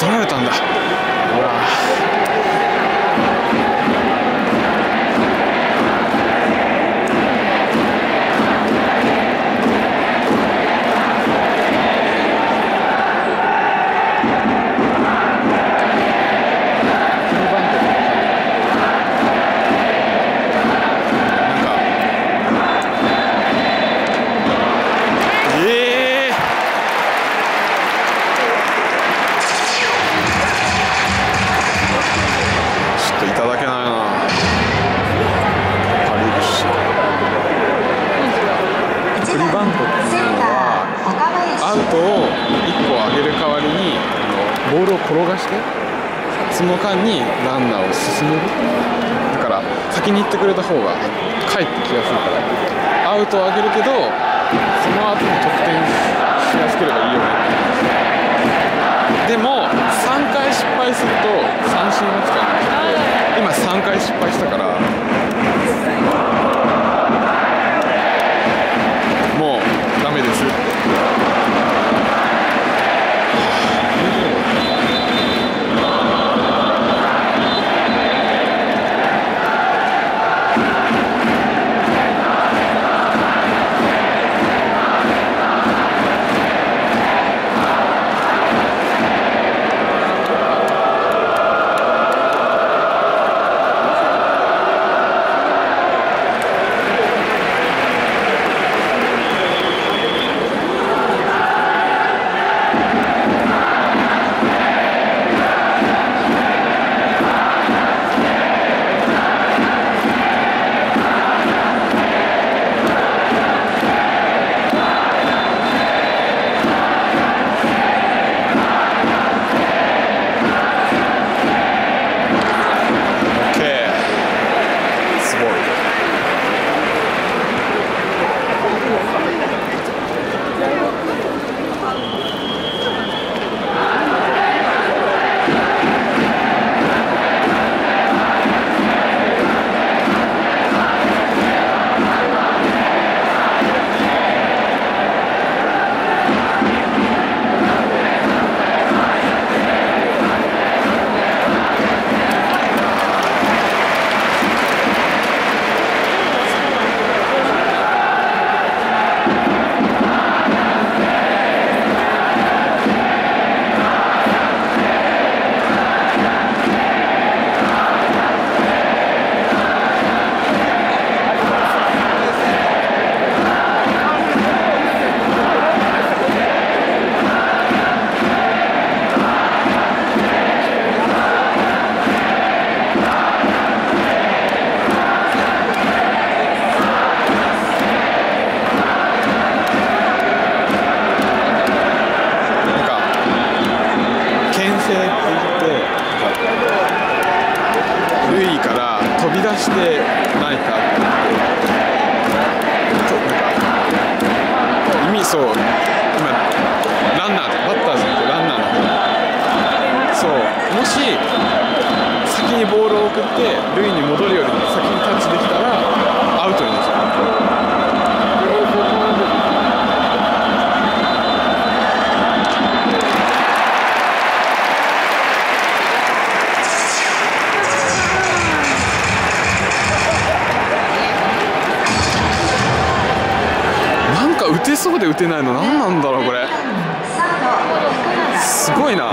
取られたんだ。ほら。リバウンドっていうのはアウトを1個上げる代わりにあのボールを転がしてその間にランナーを進める。だから先に行ってくれた方がかえってきやすいからアウトを上げるけどその後に得点しやすければいいよねでも3回失敗すると三振を使わないの今3回失敗したから牽制って言って塁から飛び出してない。かって言ってなんか意味そう今ランナーバッターじゃなくてランナーの方そうもし先にボールを送って塁に戻るよりも先に打てそうで打てないの何なんだろうこれ。すごいな。